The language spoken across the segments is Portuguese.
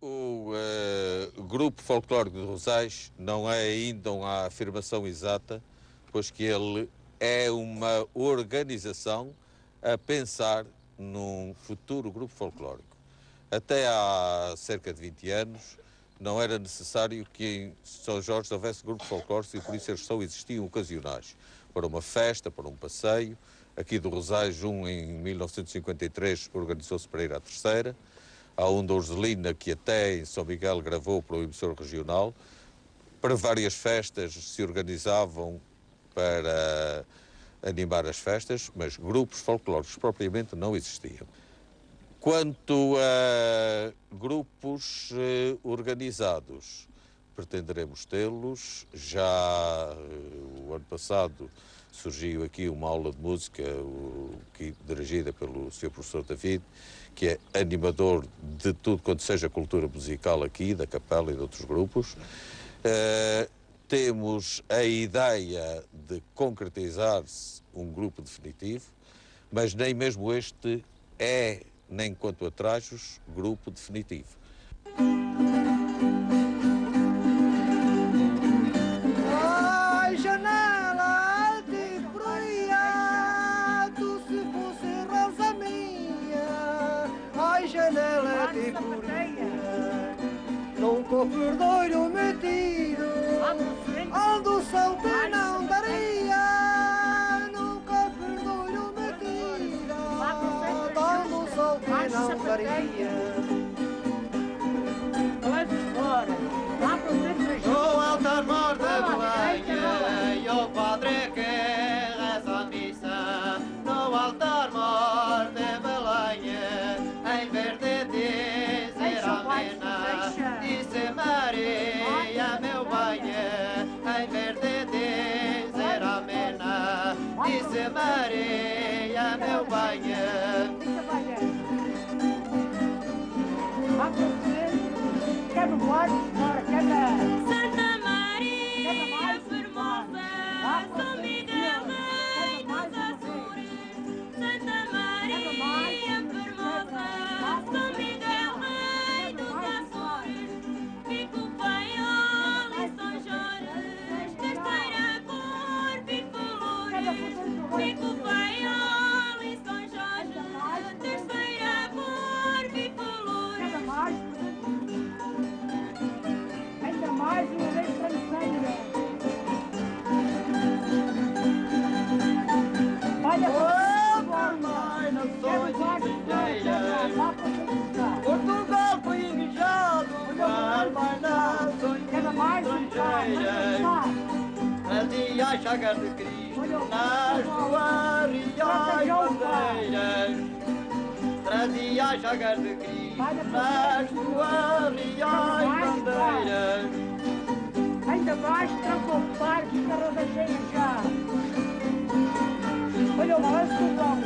O uh, Grupo Folclórico de Rosais não é ainda uma afirmação exata, pois que ele é uma organização a pensar num futuro grupo folclórico. Até há cerca de 20 anos não era necessário que em São Jorge houvesse grupos folclóricos e por isso eles só existiam ocasionais, para uma festa, para um passeio. Aqui do Rosais, um em 1953 organizou-se para ir à terceira. Há um da Urzelina que até em São Miguel gravou para o emissor regional. Para várias festas se organizavam para animar as festas, mas grupos folclóricos propriamente não existiam. Quanto a grupos eh, organizados, pretenderemos tê-los. Já eh, o ano passado surgiu aqui uma aula de música o, que, dirigida pelo Sr. Professor David, que é animador de tudo quanto seja cultura musical aqui, da capela e de outros grupos. Uh, temos a ideia de concretizar-se um grupo definitivo, mas nem mesmo este é, nem quanto a trajos, grupo definitivo. Maria, meu bem Santa Trazia a chaga de Cristo Nas ruas e as bandeiras Trazia a chaga de Cristo Nas ruas e as bandeiras ainda mais trancou o parque carroda cheia já. Olha o balanço do vão.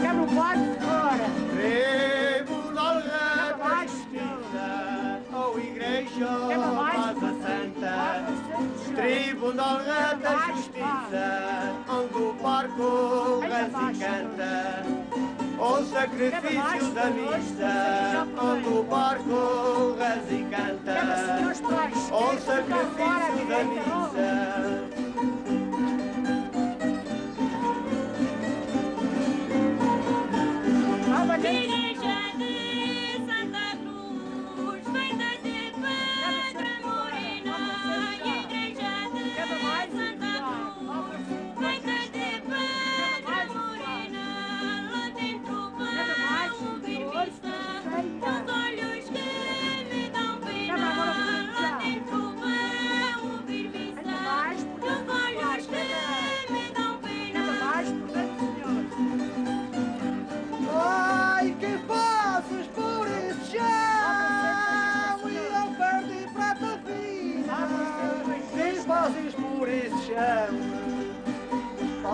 Quer no barco fora. Tribunal Justiça, ou Igreja Tribunal da Justiça, onde o barco reza e canta, o sacrifício da missa, onde o barco reza e canta, o sacrifício da missa.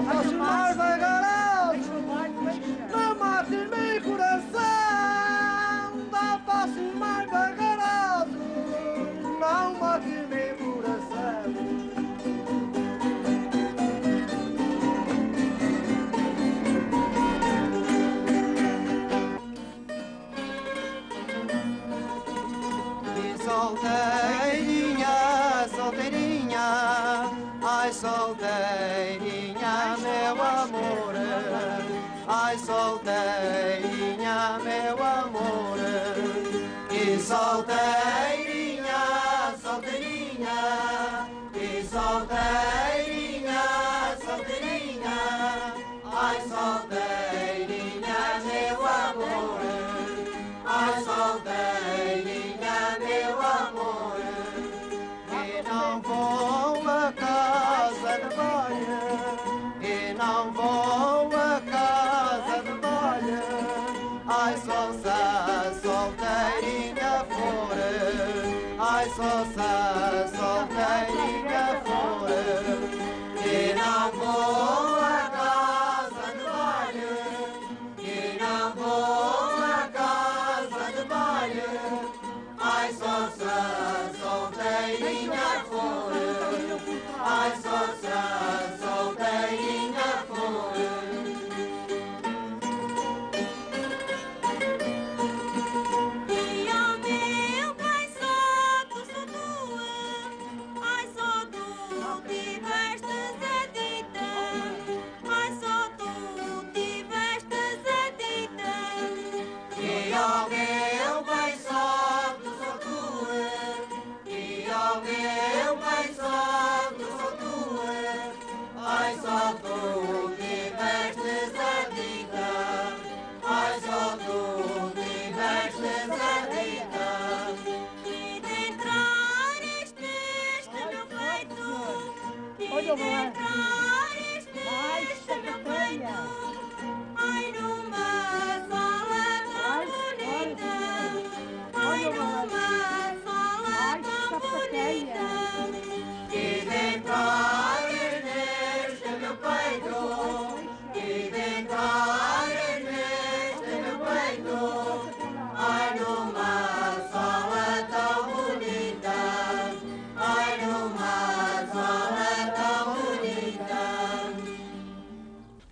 Não solteirinha, solteirinha, e solteirinha, solteirinha, ai solteirinha, meu amor. Ai solteirinha, meu amor. E não vou a casa de banho, e não vou e Olha, de mãe. entrar este Ai, meu peito, ai numa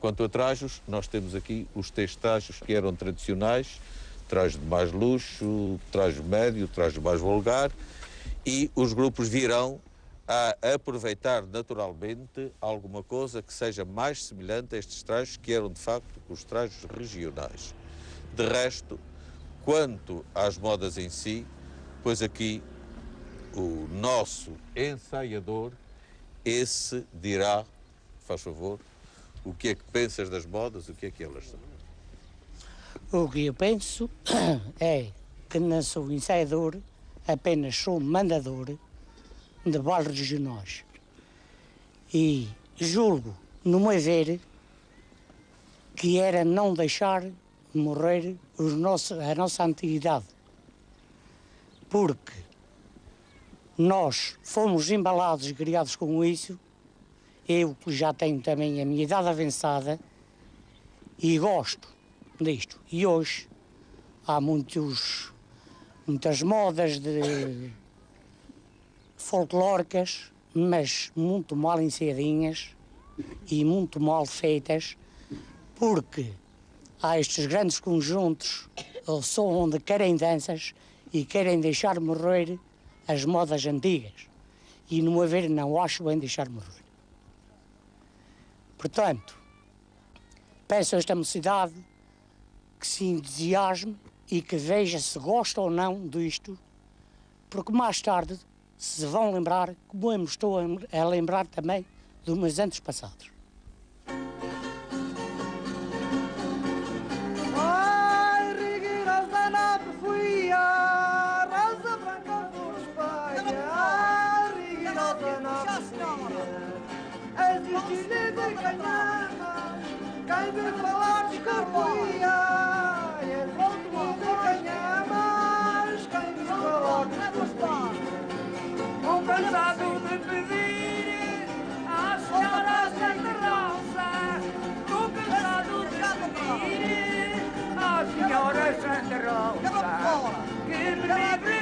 Quanto a trajos, nós temos aqui os três trajos que eram tradicionais, traje de mais luxo, traje médio, traje mais vulgar, e os grupos virão a aproveitar naturalmente alguma coisa que seja mais semelhante a estes trajes que eram de facto os trajes regionais. De resto, quanto às modas em si, pois aqui o nosso ensaiador, esse dirá, faz favor, o que é que pensas das modas, o que é que elas são. O que eu penso é que não sou ensaiador, apenas sou mandador de bailes regionais. E julgo, no meu ver, que era não deixar morrer os nossos, a nossa antiguidade. Porque nós fomos embalados e criados com isso, eu que já tenho também a minha idade avançada e gosto disto. E hoje há muitos, muitas modas de folclóricas, mas muito mal ensaiadinhas e muito mal feitas, porque há estes grandes conjuntos só onde querem danças e querem deixar morrer as modas antigas. E, no meu ver, não acho bem deixar morrer. Portanto, peço a esta mocidade que se entusiasme e que veja se gosta ou não disto, porque mais tarde se vão lembrar, como eu me estou a lembrar também dos meus anos passados. Existe de canhamas, quem vê falar de escorpia. Existe de canhamas, quem vê falar de escorpia. Um cansado de pedir à senhora Santa Rosa. Estou cansado de pedir à senhora Santa Rosa. Que me livre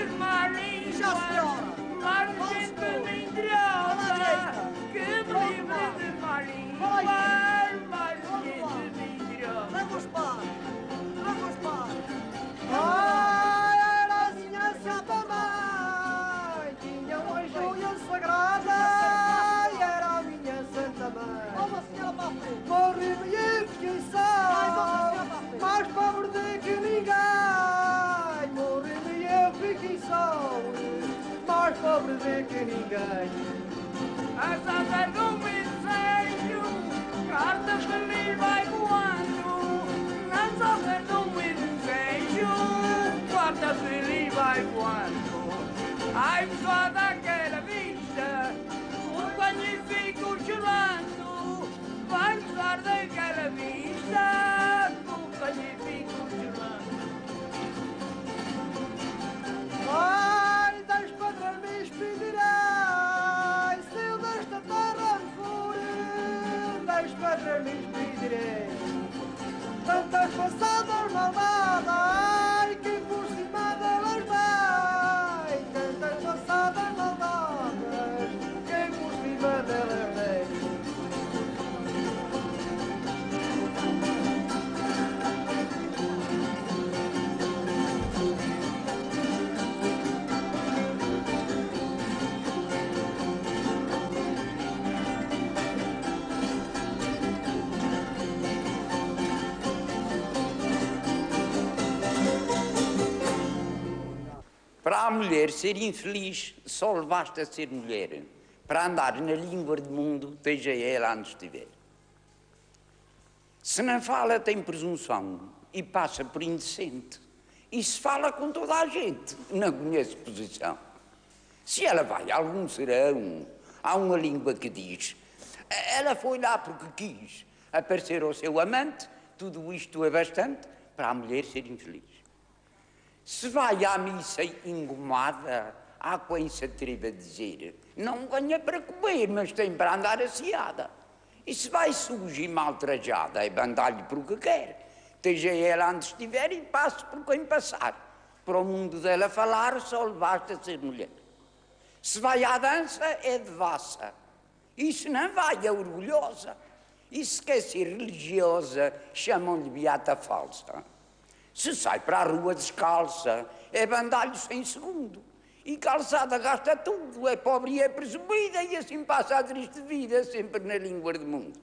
I'm gonna Para a mulher ser infeliz, só lhe basta ser mulher. Para andar na língua do mundo, esteja ela onde estiver. Se não fala, tem presunção e passa por indecente. E se fala com toda a gente, não conhece posição. Se ela vai a algum serão, há uma língua que diz: ela foi lá porque quis aparecer ao seu amante, tudo isto é bastante para a mulher ser infeliz. Se vai à missa engomada, há quem se atreva a dizer: não ganha para comer, mas tem para andar aciada. E se vai suja e maltrajada, é bandalho por o que quer. Esteja ela onde estiver e passe por quem passar. Para o mundo dela falar, só lhe basta ser mulher. Se vai à dança, é devassa. E se não vai, é orgulhosa. E se quer ser religiosa, chamam-lhe beata falsa. Se sai para a rua descalça, é bandalho sem segundo. E calçada gasta tudo, é pobre e é presumida, e assim passa a triste vida, sempre na língua do mundo.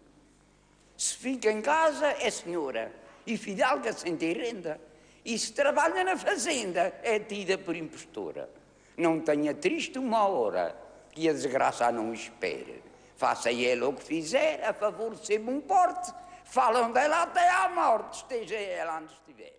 Se fica em casa, é senhora, e fidalga sem ter renda. E se trabalha na fazenda, é tida por impostora. Não tenha triste uma hora, que a desgraça não espere. Faça ela o que fizer, a favor de ser bom porte. Falam dela até à morte, esteja ela onde estiver.